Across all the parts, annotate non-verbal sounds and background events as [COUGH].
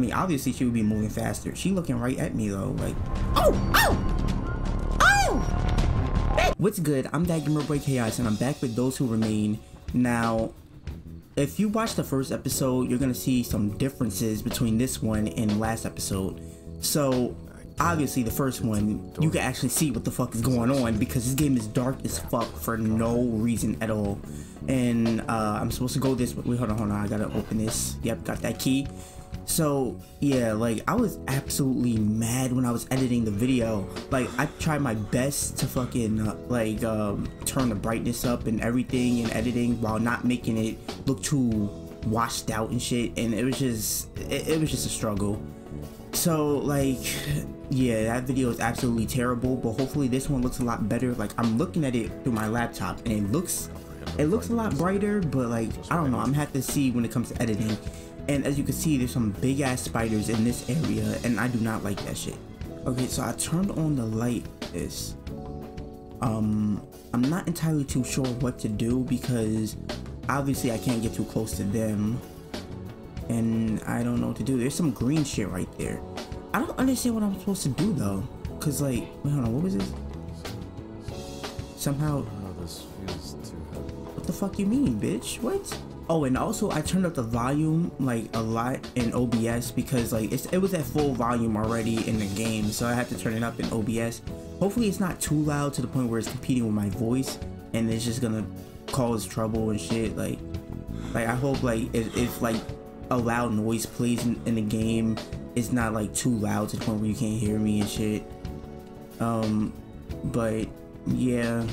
mean, obviously she would be moving faster. She looking right at me though, like, oh, oh, oh. What's good? I'm that Gamer Boy Khaos, and I'm back with those who remain. Now, if you watch the first episode, you're gonna see some differences between this one and last episode. So, obviously, the first one, you can actually see what the fuck is going on because this game is dark as fuck for no reason at all. And uh, I'm supposed to go this way. Wait, hold on, hold on. I gotta open this. Yep, got that key. So yeah, like I was absolutely mad when I was editing the video. Like I tried my best to fucking uh, like um, turn the brightness up and everything in editing while not making it look too washed out and shit. And it was just it, it was just a struggle. So like yeah, that video is absolutely terrible. But hopefully this one looks a lot better. Like I'm looking at it through my laptop and it looks it looks a lot brighter. But like I don't know, I'm gonna have to see when it comes to editing and as you can see, there's some big ass spiders in this area, and I do not like that shit. Okay, so I turned on the light this. Um, I'm not entirely too sure what to do because obviously I can't get too close to them. And I don't know what to do. There's some green shit right there. I don't understand what I'm supposed to do though. Cause like, wait, hold on, what was this? Somehow. Oh, this feels too heavy. What the fuck you mean, bitch? What? Oh, and also I turned up the volume like a lot in OBS because like it was at full volume already in the game, so I had to turn it up in OBS. Hopefully it's not too loud to the point where it's competing with my voice and it's just gonna cause trouble and shit. Like, like I hope like if, if like a loud noise plays in, in the game, it's not like too loud to the point where you can't hear me and shit. Um, but yeah,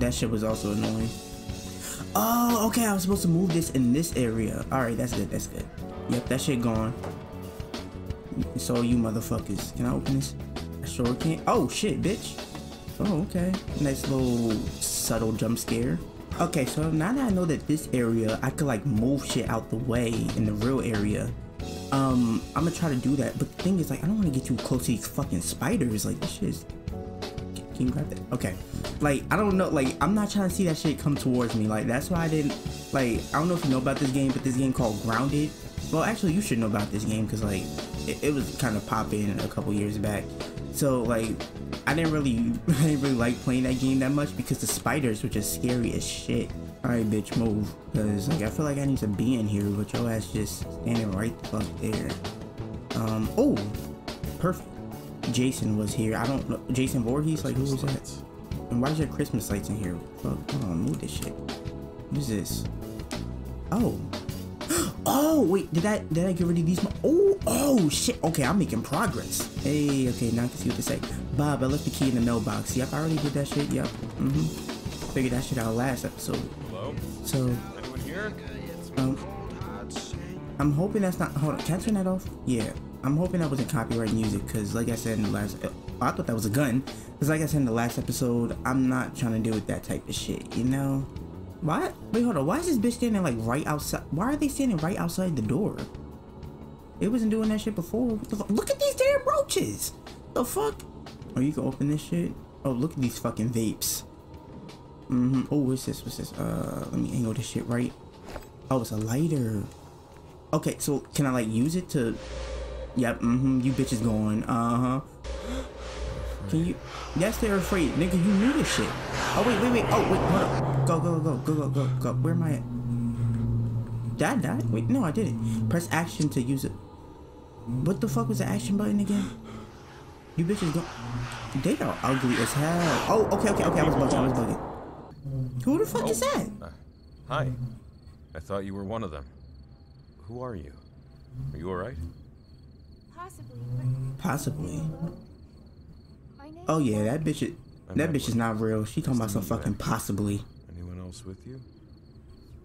that shit was also annoying. Oh, okay, I was supposed to move this in this area. Alright, that's good, that's good. Yep, that shit gone. So you motherfuckers. Can I open this? I sure can. Oh, shit, bitch. Oh, okay. Nice little subtle jump scare. Okay, so now that I know that this area, I could like move shit out the way in the real area. Um, I'm gonna try to do that. But the thing is, like, I don't want to get too close to these fucking spiders. Like, this shit is can you grab that? Okay. Like, I don't know. Like, I'm not trying to see that shit come towards me. Like, that's why I didn't. Like, I don't know if you know about this game, but this game called Grounded. Well, actually, you should know about this game because, like, it, it was kind of popping a couple years back. So, like, I didn't really, [LAUGHS] I didn't really like playing that game that much because the spiders were just scary as shit. Alright, bitch, move. Because, like, I feel like I need to be in here, but your ass just standing right fuck there. Um, oh, perfect. Jason was here. I don't know. Jason Voorhees? Like, who was that? And why is there Christmas lights in here? Fuck, hold on, move this shit. What is this? Oh. [GASPS] Oh, wait, did I, did I get rid of these? Oh, oh, shit. Okay, I'm making progress. Hey, okay, now I can see what to say. Bob, I left the key in the mailbox. Yep, I already did that shit. Yep. Mm-hmm. Figured that shit out last episode. Hello? So, Anyone here? um, I'm hoping that's not, hold on, can I turn that off? Yeah. I'm hoping that wasn't copyright music because, like I said in the last, oh, I thought that was a gun. Because, like I said in the last episode, I'm not trying to deal with that type of shit, you know? Why? Wait, hold on. Why is this bitch standing like right outside? Why are they standing right outside the door? It wasn't doing that shit before. Look at these damn roaches. The fuck? Oh, you can open this shit. Oh, look at these fucking vapes. Mm-hmm. Oh, what's this? What's this? Uh, let me angle this shit right. Oh, it's a lighter. Okay, so can I like use it to Yep, mm-hmm. You bitches going. Uh-huh. Can you Yes, they're afraid. Nigga, you knew this shit. Oh wait, wait, wait. Oh wait, hold up. Go, go, go, go, go, go, go. Where am I at? Did I die? Wait, no, I didn't. Press action to use it. What the fuck was the action button again? You bitches go They are ugly as hell. Oh, okay, okay, okay. I was bugging. I was bugging. Who the fuck is that? Uh, hi. I thought you were one of them. Who are you? Are you alright? Possibly, Possibly. but my name Oh yeah, that bitch is I'm that bitch is not real. She talking about some to meet you, fucking possibly. Anyone else with you?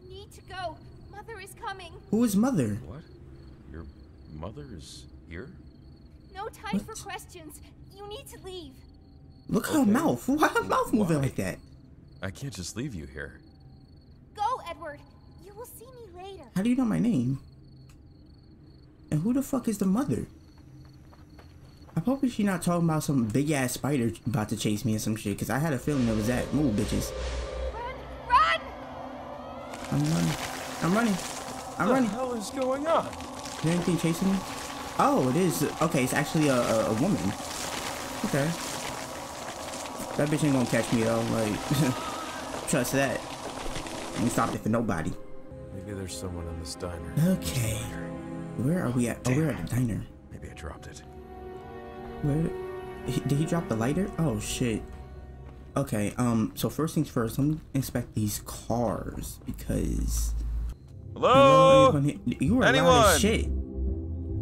You need to go. Mother is coming. Who is mother? What? Your mother is here? No time What? for questions. You need to leave. Look at her mouth. Why her mouth moving Why? like that? I can't just leave you here. Go, Edward. You will see me later. How do you know my name? And who the fuck is the mother? I hope she not talking about some big ass spider about to chase me or some shit, cause I had a feeling it was that. Move, bitches. Run! Run! I'm running. I'm running. I'm What running. the hell is going on? Is there anything chasing me? Oh, it is. Okay, it's actually a, a, a woman. Okay. That bitch ain't gonna catch me though. Like, [LAUGHS] trust that. I ain't stopped it for nobody. Maybe there's someone in this diner. Okay. Where are we at? Oh, we're at the diner. Maybe I dropped it. Where? he- Did he drop the lighter? Oh shit. Okay. Um. So first things first, let me inspect these cars because. Hello? You were loud Anyone? as shit.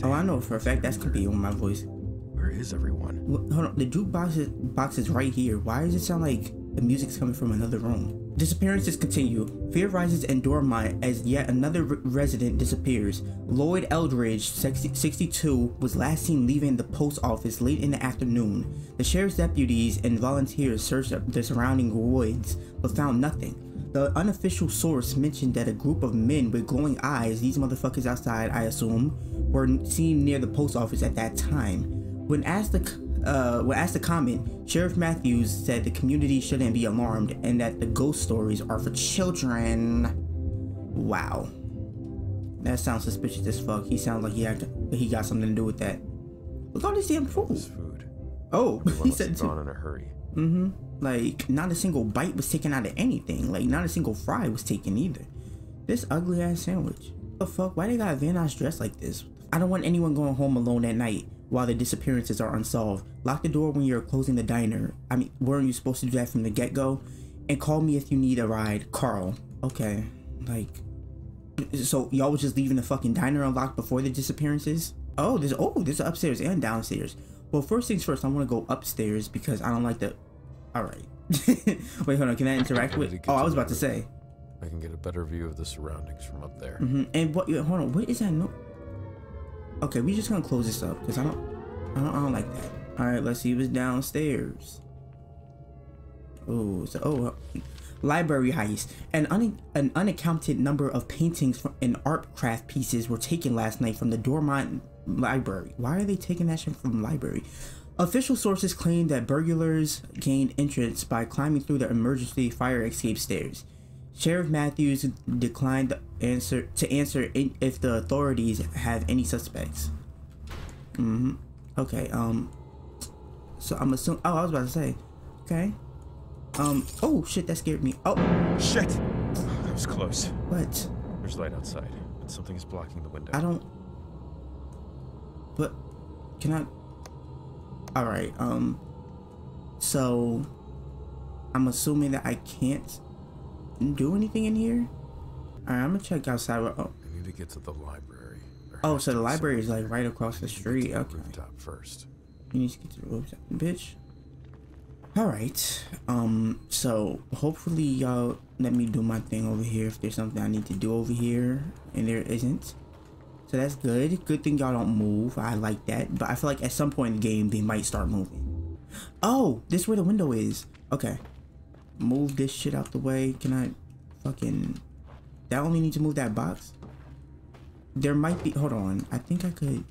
Oh, I know for a fact that's gonna be on my voice. Where is everyone? Wh- Hold on, the jukebox is, box is right here. Why does it sound like the music's coming from another room? Disappearances continue. Fear rises in Dormont as yet another re- resident disappears. Lloyd Eldridge, 60, 62, was last seen leaving the post office late in the afternoon. The sheriff's deputies and volunteers searched the surrounding woods but found nothing. The unofficial source mentioned that a group of men with glowing eyes, these motherfuckers outside, I assume, were seen near the post office at that time. When asked the uh, when asked to comment, Sheriff Matthews said the community shouldn't be alarmed and that the ghost stories are for children. Wow, that sounds suspicious as fuck. He sounds like he had he got something to do with that. Look at all this damn food. This food. Oh, Everyone he said gone in a hurry. Mm-hmm. Like not a single bite was taken out of anything. Like not a single fry was taken either. This ugly ass sandwich. What The fuck? Why they got Van Nuys dressed like this? I don't want anyone going home alone at night while the disappearances are unsolved. Lock the door when you're closing the diner. I mean, weren't you supposed to do that from the get go? And call me if you need a ride, Carl. Okay. Like, so y'all was just leaving the fucking diner unlocked before the disappearances? Oh, there's oh, there's upstairs and downstairs. Well, first things first, I want to go upstairs because I don't like the. All right. [LAUGHS] Wait, hold on. Can I interact with? Oh, I was about to say. I can get a better view of the surroundings from up there. hmm And what? Hold on. What is that? No. Okay, we just gonna close this up because I don't, I don't, I don't like that. All right, let's see what's downstairs. Oh, so oh, library heist. An un, an unaccounted number of paintings and art craft pieces were taken last night from the Dormont Library. Why are they taking that shit from the library? Official sources claim that burglars gained entrance by climbing through the emergency fire escape stairs. Sheriff Matthews declined answer to answer in- if the authorities have any suspects. Mm-hmm. Okay. Um. So I'm assuming. Oh, I was about to say. Okay. Um. Oh shit! That scared me. Oh. Shit! That was close. What? There's light outside, but something is blocking the window. I don't. But can I? All right. Um. So I'm assuming that I can't do anything in here. All right. I'm gonna check outside. Oh. I need to get to the library. Oh, so the library is like right across the street. to Okay. rooftop first. You need to get to the rooftop, bitch. Alright. Um, so hopefully y'all let me do my thing over here if there's something I need to do over here and there isn't. So that's good. Good thing y'all don't move. I like that. But I feel like at some point in the game they might start moving. Oh, this is where the window is. Okay. Move this shit out the way. Can I fucking that only need to move that box? There might be hold on. I think I could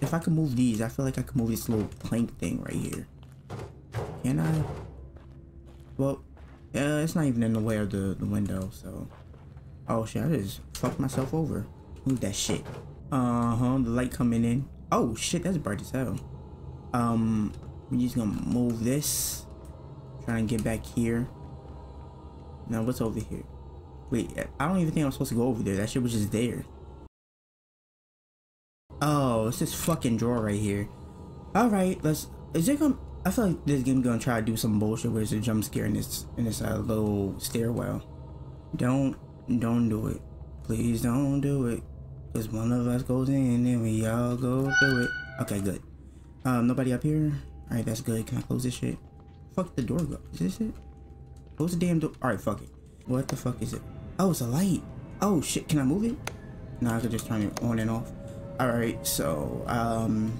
if I could move these, I feel like I could move this little plank thing right here. Can I? Well, uh, it's not even in the way of the, the window, so. Oh shit, I just fucked myself over. Move that shit. Uh huh, the light coming in. Oh shit, that's bright as hell. Um, we're just gonna move this. Trying to get back here. Now, what's over here? Wait, I don't even think I'm supposed to go over there. That shit was just there. Oh, it's this fucking drawer right here. Alright, let's is it gonna I feel like this game gonna try to do some bullshit where it's a jump scare in this in this uh, little stairwell. Don't don't do it. Please don't do it. Cause one of us goes in and we all go through it. Okay, good. Um nobody up here? Alright, that's good. Can I close this shit? Fuck the door go. Is this it? Close the damn door. Alright, fuck it. What the fuck is it? Oh, it's a light. Oh shit, can I move it? No, I could just turn it on and off. Alright, so, um...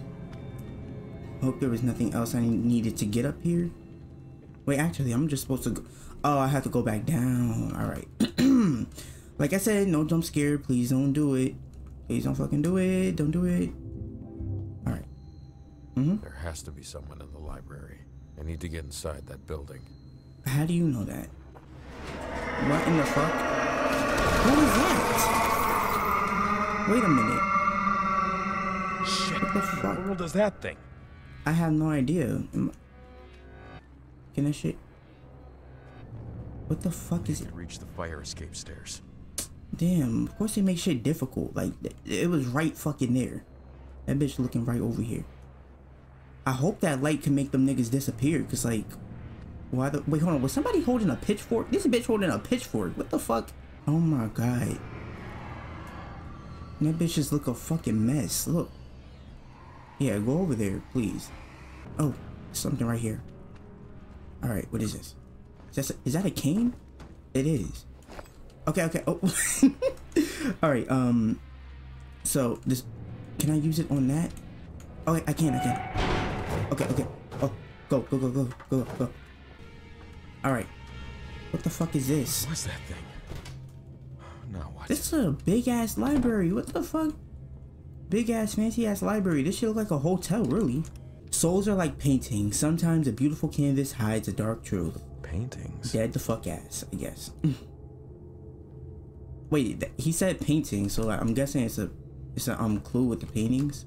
Hope there was nothing else I needed to get up here. Wait, actually, I'm just supposed to go... Oh, I have to go back down. Alright. [CLEARS THROAT] like I said, no jump scare. Please don't do it. Please don't fucking do it. Don't do it. Alright. Mm-hmm. There has to be someone in the library. I need to get inside that building. How do you know that? What in the fuck? Who is that? Wait a minute. Shit! What the fuck? world does that thing? I have no idea. Can that shit? What the fuck is it? Reach the fire escape stairs. Damn, of course they make shit difficult. Like, it was right fucking there. That bitch looking right over here. I hope that light can make them niggas disappear, cause like, why the- wait, hold on, was somebody holding a pitchfork? This bitch holding a pitchfork, what the fuck? Oh my god. That bitch just look a fucking mess, look. Yeah, go over there, please. Oh, something right here. Alright, what is this? Is that, is that a cane? It is. Okay, okay. Oh. [LAUGHS] All right. Um. So this, can I use it on that? Oh, I can. I can. Okay. Okay. Oh, go, go, go, go, go, go. All right. What the fuck is this? What's that thing? Now what? This is a big ass library. What the fuck? Big ass fancy ass library. This shit look like a hotel, really. Souls are like paintings. Sometimes a beautiful canvas hides a dark truth. Paintings. Dead the fuck ass, I guess. [LAUGHS] Wait, he said painting, so like, I'm guessing it's a it's a um clue with the paintings.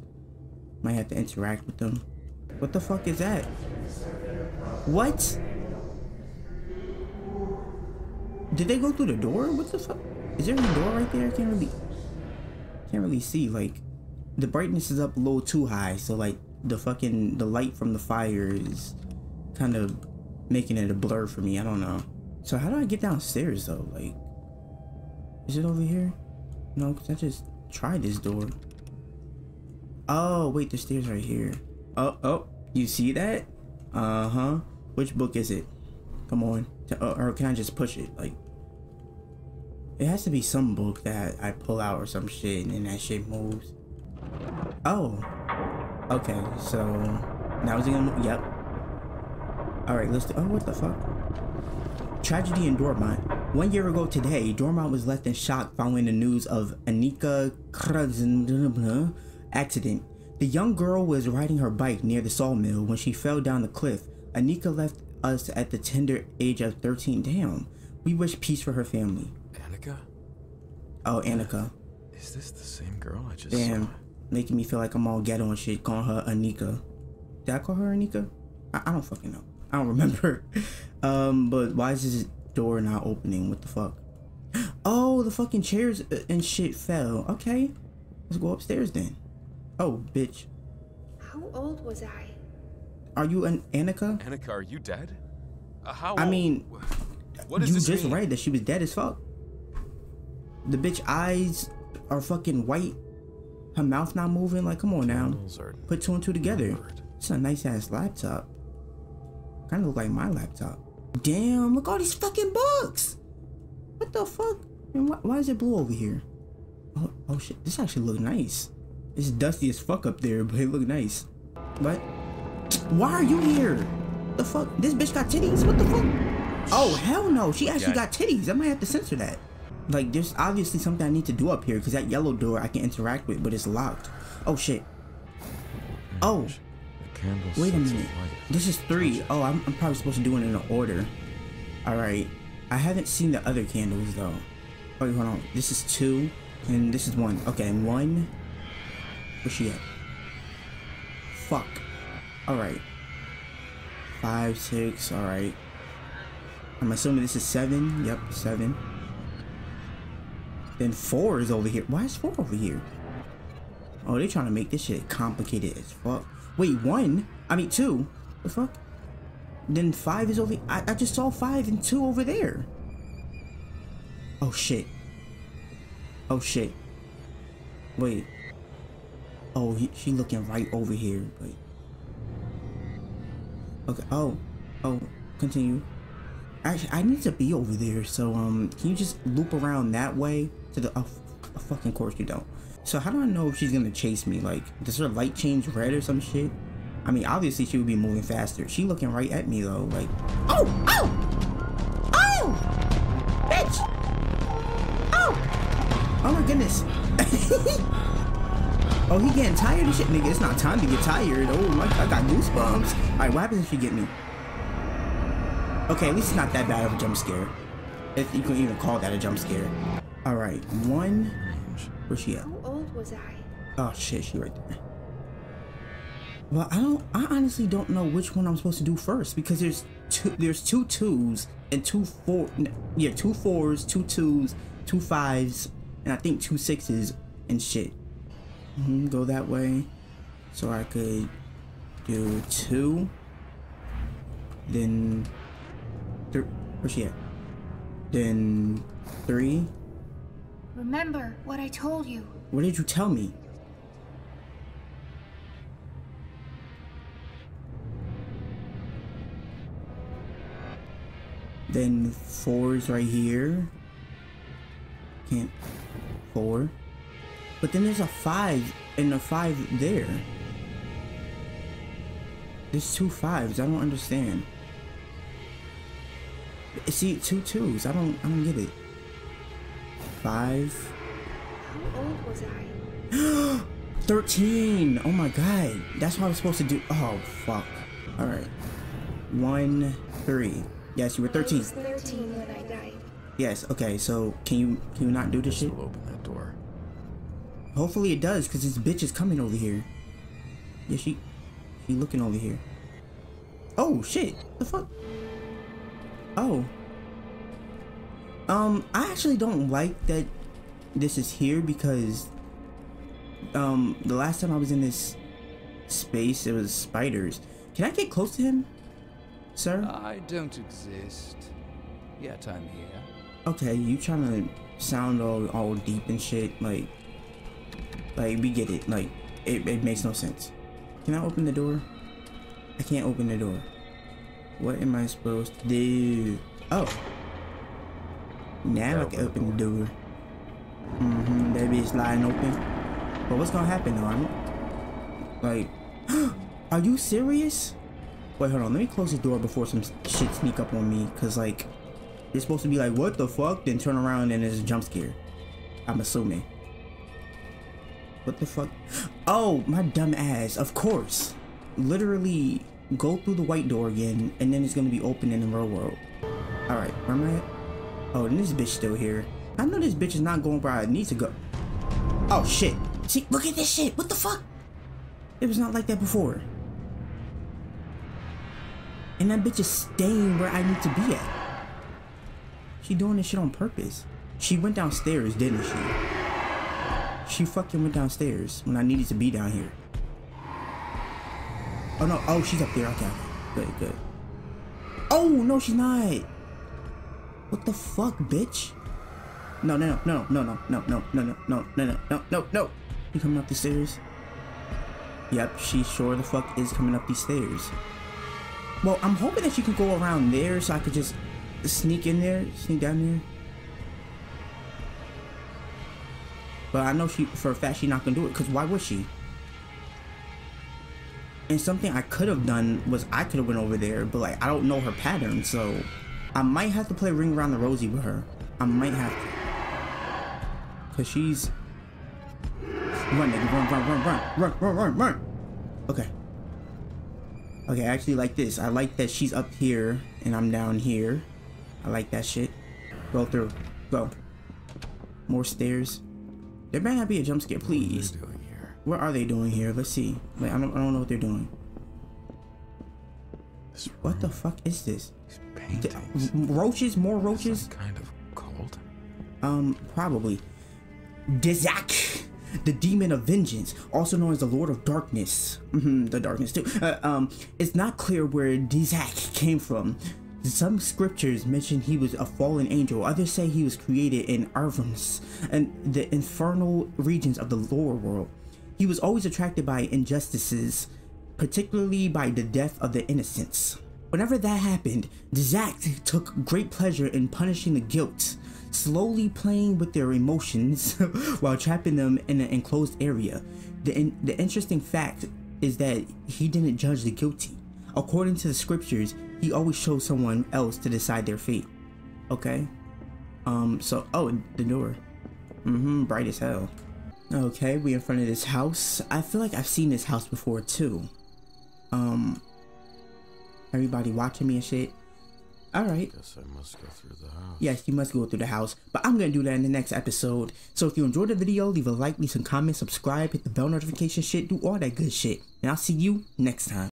Might have to interact with them. What the fuck is that? What? Did they go through the door? What the fuck? Is there a door right there? I can't really can't really see. Like the brightness is up a little too high, so like the fucking the light from the fire is kind of making it a blur for me. I don't know. So how do I get downstairs though? Like, is it over here? No, cause I just tried this door. Oh wait, the stairs right here. Oh oh, you see that? Uh huh. Which book is it? Come on. Uh, or can I just push it? Like, it has to be some book that I pull out or some shit, and then that shit moves. Oh. Okay, so now is it gonna? Move? Yep. All right, let's do. Oh, what the fuck? Tragedy in Dormont. One year ago today, Dormont was left in shock following the news of Anika Krasn accident. The young girl was riding her bike near the sawmill when she fell down the cliff. Anika left us at the tender age of 13. Damn. We wish peace for her family. Annika? Oh, Anika. Is this the same girl I just Damn. saw? Making me feel like I'm all ghetto and shit, calling her Anika. Did I call her Anika? I, I don't fucking know. I don't [LAUGHS] remember. um, but why is this door not opening? What the fuck? [GASPS] Oh, the fucking chairs uh, and shit fell. Okay. Let's go upstairs then. Oh, bitch. How old was I? Are you an Anika? Annika, are you dead? Uh, how I old? mean, what does you just mean? read that she was dead as fuck. The bitch eyes are fucking white. Her mouth not moving. Like, come on now. Put two and two together. It's a nice ass laptop. Kind of look like my laptop. Damn, look all these fucking books. What the fuck? And why, why is it blue over here? Oh, oh shit, this actually look nice. It's dusty as fuck up there, [LAUGHS] but it look nice. What? Why are you here? The fuck? This bitch got titties? What the fuck? Oh hell no, she actually got titties. I might have to censor that. Like there's obviously something I need to do up here because that yellow door I can interact with, but it's locked. Oh shit. Oh. oh. Wait a minute. This is three. Oh, I'm, I'm probably supposed to do it in an order. All right. I haven't seen the other candles though. Oh wait, hold on. This is two, and this is one. Okay, and one. Where's she at? Fuck. All right. Five, six. All right. I'm assuming this is seven. Yep, seven. Then four is over here. Why is four over here? Oh, they're trying to make this shit complicated as fuck. Wait, one? I mean, two? The fuck? Then five is over. I, I just saw five and two over there. Oh shit. Oh shit. Wait. Oh, he, she looking right over here. Wait. Okay. Oh. Oh. Continue. Actually, I need to be over there. So, um, can you just loop around that way to the? Oh, fucking course you don't. So how do I know if she's gonna chase me? Like, does her light change red or some shit? I mean, obviously she would be moving faster. She looking right at me though. Like, oh, oh, oh, bitch, oh, oh my goodness. [LAUGHS] oh, he getting tired of shit, nigga. It's not time to get tired. Oh, my, I got goosebumps. All right, what happens if she get me? Okay, at least it's not that bad of a jump scare. If you can even call that a jump scare. All right, one. Where's she at? How old was I? Oh shit, she right there. Well, I don't. I honestly don't know which one I'm supposed to do first because there's two. There's two twos and two four. Yeah, two fours, two twos, two fives, and I think two sixes and shit. Mm -hmm, go that way, so I could do two. Then, th where's oh, she at? Then three. Remember what I told you. What did you tell me? Then four's right here. Can't four. But then there's a five and a five there. There's two fives. I don't understand. See, two twos. I don't. I don't get it. Five. How old was I? [GASPS] 13! Oh my god. That's what I was supposed to do. Oh, fuck. Alright. One, three. Yes, you were 13. I was 13 when I died. Yes, okay, so can you can you not do this This shit? will open that door. Hopefully it does, because this bitch is coming over here. Yeah, she she looking over here. Oh shit. The fuck? Oh. Um, I actually don't like that this is here because um the last time I was in this space it was spiders. Can I get close to him? Sir? I don't exist. Yet I'm here. Okay, you trying to sound all, all deep and shit, like, like we get it, like, it, it makes no sense. Can I open the door? I can't open the door. What am I supposed to do? Oh. Now I can open the door. Mm-hmm, that bitch lying open. But what's gonna happen though? I'm like, [GASPS] are you serious? Wait, hold on. Let me close the door before some shit sneak up on me. Cause like, you're supposed to be like, what the fuck? Then turn around and there's a jump scare. I'm assuming. What the fuck? [GASPS] Oh, my dumb ass. Of course. Literally go through the white door again and then it's gonna be open in the real world. Alright, where am I at? Oh, and this bitch still here. I know this bitch is not going where I need to go. Oh shit. See, look at this shit. What the fuck? It was not like that before. And that bitch is staying where I need to be at. She doing this shit on purpose. She went downstairs, didn't she? She fucking went downstairs when I needed to be down here. Oh no, oh she's up there, okay. Good, good. Oh no, she's not. What the fuck, bitch? No, no, no, no, no, no, no, no, no, no, no, no, no, no, no. You coming up the stairs? Yep, she sure the fuck is coming up these stairs. Well, I'm hoping that she can go around there so I could just sneak in there, sneak down there. But I know she, for a fact, she's not gonna do it. Because why would she? And something I could have done was I could have went over there, but like I don't know her pattern, so I might have to play Ring Around the Rosie with her. I might have to. Cause she's run, nigga, run, run, run, run, run, run, run, run. Okay. Okay, I actually like this. I like that she's up here and I'm down here. I like that shit. Go through. Go. More stairs. There better not be a jump scare, please. What are you doing here? What are they doing here? Let's see. Like, I don't, I don't know what they're doing. What the fuck is this? Paintings. roaches? More roaches? Kind of cult. Um, probably. Dizak, the demon of vengeance, also known as the Lord of Darkness. hmm the darkness too. Uh, um, it's not clear where Dizak came from. Some scriptures mention he was a fallen angel. Others say he was created in Arvams and the infernal regions of the lower world. He was always attracted by injustices, particularly by the death of the innocents. Whenever that happened, Dizak took great pleasure in punishing the guilt, slowly playing with their emotions [LAUGHS] while trapping them in an enclosed area. The, in, the interesting fact is that he didn't judge the guilty. According to the scriptures, he always chose someone else to decide their fate. Okay? Um, so, oh, the door. Mm-hmm, bright as hell. Okay, we in front of this house. I feel like I've seen this house before too. Um, everybody watching me and shit. All right. Guess I must go through the house. Yes, you must go through the house, but I'm gonna do that in the next episode. So if you enjoyed the video, leave a like, leave some comments, subscribe, hit the bell notification shit, do all that good shit. And I'll see you next time.